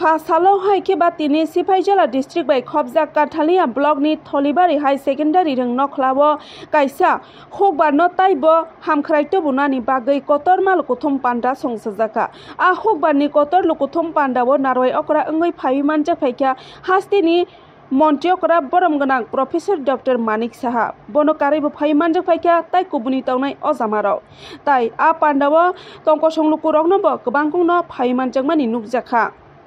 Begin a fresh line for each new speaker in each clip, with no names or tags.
फासालाव हाइके बातिनि सिफाइजला district by खबजा Kathalia ब्लकनि थलिबारि high secondary रों नख्लावो काइसा हकबारनो ताइबो हामख्राइतो बुनानि बागै कतर माल कुथुम पान्डा संसजाका आ हकबारनि कतर लुकुथुम पान्डावो नारवाय अकरा ओंगै फाइमान जाफाइख्या हास्तिनि मन्त्रियकरा बरम गोनां प्रफेसर डक्टर मानिक साहा बनो कारेबो फाइमान जाफाइख्या ताइ कुबुनि तावनाय अजामाराव ताइ आ पान्डावो टंक संलुकु रंनोबो गोबांखौनो फाइमान जागमानि नुकजाखा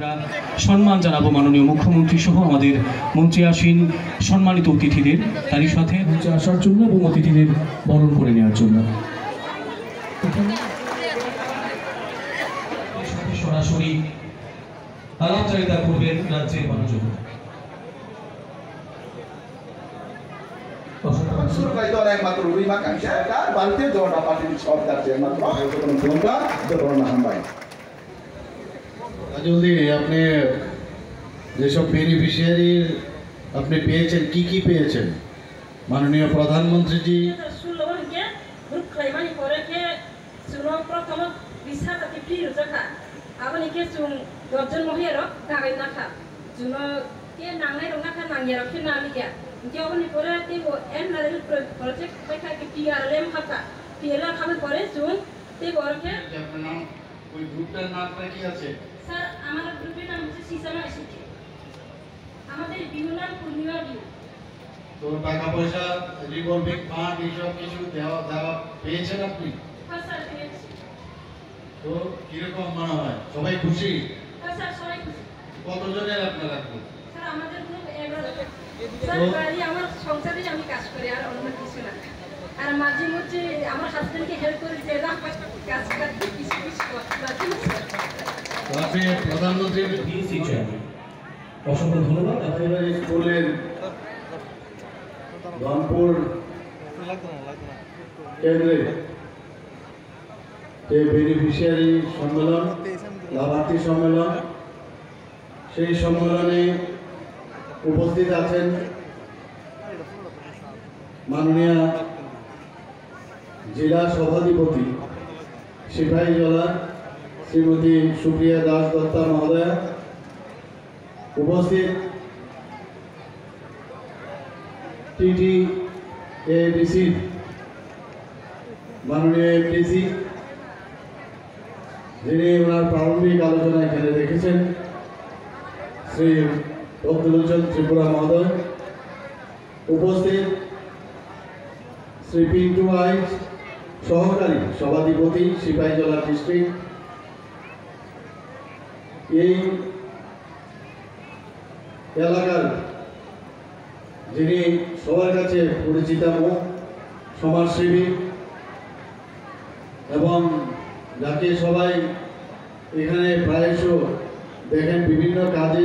আমরা সম্মান জানাব মাননীয় মুখ্যমন্ত্রী সহ আমাদের মন্ত্রী আসীন সম্মানিত অতিথিদের, তারই সাথে
হচ্ছে আসার জন্য এবং অতিথিদের বরণ করে নেওয়ার জন্য। সরাসরি আলাপচারিতা করবেন রাজ্যের মানুষজন।
matur lima kan saya bantu jangan dapat di sortir yang
জলদি আপনি যেসব বেনিফিশিয়ারির আপনি পেয়েছেন, কি কি পেয়েছেন? মাননীয় প্রধানমন্ত্রীজি।
সুলভনকে গ্রুপ খাইমানি করে কে সুনো প্রথম বিশা তাতে ফ্রি কে সুন দর্জন মহিয়ার গাগাই নাখা জুন কে নাংনাই রং নাখা নাংয়ার কে নামি কে কে অবনি করে তে ও এন প্রজেক্ট পাইখা কে টিআর লেম খাকা টিএলআর খাবে করে জুন তে বরকে
আপনার নাম কি আছে?
আমার গ্রুপের নাম হচ্ছে সিসামা এসেছে। আমাদের বিহু নাম পূর্ণিমা বিহু
তো টাকা পয়সা রিভলভিং ফান্ড এইসব কিছু দেওয়া দেওয়া পেয়েছেন আপনি?
হ্যাঁ স্যার পেয়েছি।
তো কীরকম মনে হয়? সবাই খুশি?
হ্যাঁ স্যার সবাই খুশি।
কতজনের আপনারা গ্রুপ
স্যার আমাদের গ্রুপ এগারো স্যার বাড়ি আমার সংসারে আমি কাজ করি আর অন্য কিছু না। আর মাঝে মধ্যে আমার হাজবেন্ডকে হেল্প করে যে না কাজ করতে কিছু কিছু করতে পারছি না স্যার।
তো আপনি প্রধানমন্ত্রীর
অসংখ্য ধন্যবাদ।
প্রাইমারি স্কুলের রংপুর কেন্দ্রে বেনিফিশিয়ারি সম্মেলন, লাভার্থী সম্মেলন, সেই সম্মেলনে উপস্থিত আছেন মাননীয় জেলা সভাধিপতি সিপাহী জেলা শ্রীমতী সুপ্রিয়া দাস দত্তা মহোদয়া উপস্থিত টিটি এডিসি মাননীয় এমডিসি যিনি ওনার প্রারম্ভিক আলোচনা এখানে রেখেছেন, শ্রী ভক্তলোচন ত্রিপুরা মহোদয়। উপস্থিত শ্রী পিন্টু আইচ সহকারী সভাধিপতি সিপাহীজলা ডিস্ট্রিক্ট এই এলাকার যিনি সবার কাছে পরিচিত সমাজসেবী এবং যাকে সবাই এখানে প্রায়শ দেখেন, বিভিন্ন কাজে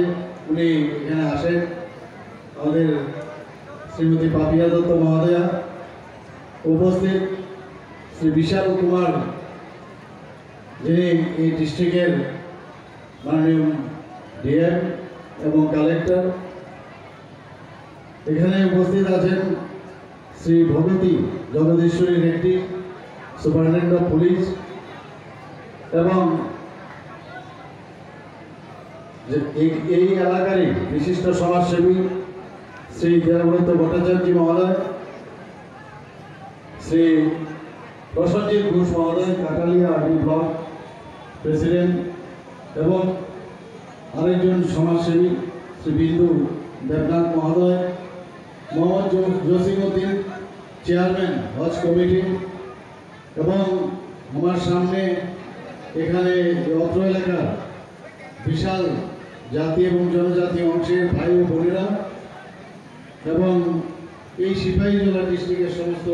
উনি এখানে আসেন। আমাদের শ্রীমতী পাপিয়া দত্ত মহোদয়া উপস্থিত। শ্রী বিশাল কুমার যিনি এই ডিস্ট্রিক্টের মাননীয় ডিএম এবং কালেক্টর এখানে উপস্থিত আছেন Shri Bhagati Jagadishwari Reddy superintendent of police এবং এই- এলাকারই বিশিষ্ট সমাজসেবী শ্রী দেবব্রত ভট্টাচার্য মহোদয়, শ্রী প্রসঞ্জিৎ ঘোষ মহোদয়, কাটালিয়া আর্মি ব্লক প্রেসিডেন্ট এবং আরেকজন সমাজসেবী শ্রী বিন্দু দেবনাথ মহোদয়, মোহাম্মদ জো- জসিমউদ্দিন, চেয়ারম্যান, হজ কমিটি এবং আমার সামনে এখানে অত্র এলাকার বিশাল জাতি এবং জনজাতি অংশের ভাই ও বোনেরা এবং এই সিপাহী জেলা ডিস্ট্রিক্টের সমস্ত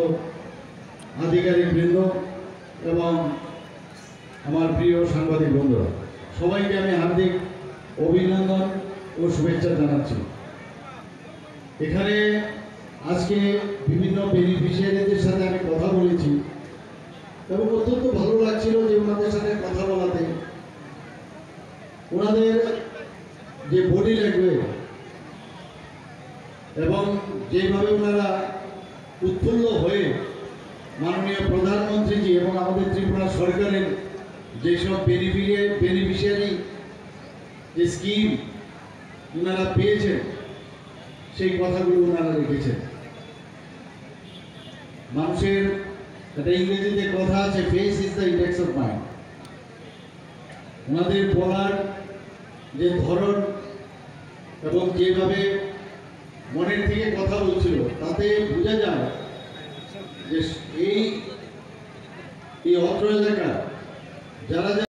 আধিকারিক বৃন্দ এবং আমার প্রিয় সাংবাদিক বন্ধুরা, সবাইকে আমি হার্দিক অভিনন্দন ও শুভেচ্ছা জানাচ্ছি। এখানে আজকে বিভিন্ন বেনিফিশিয়ারিদের সাথে আমি কথা বলেছি এবং অত্যন্ত ভালো লাগছিল যে ওনাদের সাথে কথা বলাতে। ওনাদের যে বডি ল্যাঙ্গুয়েজ এবং যেভাবে ওনারা উৎফুল্ল হয়ে মাননীয় প্রধানমন্ত্রীজি এবং আমাদের ত্রিপুরা সরকারের যেসব বেনিফিশিয়ারি বেনিফিশিয়ারি যে স্কিম ওনারা পেয়েছেন, সেই কথাগুলো ওনারা রেখেছেন। মানুষের একটা ইংরেজিতে কথা আছে face is the index of mind ওনাদের বলার যে ধরন এবং যেভাবে মনের থেকে কথা বলছিল, তাতে বোঝা যায় যে এই অত্র এলাকা যারা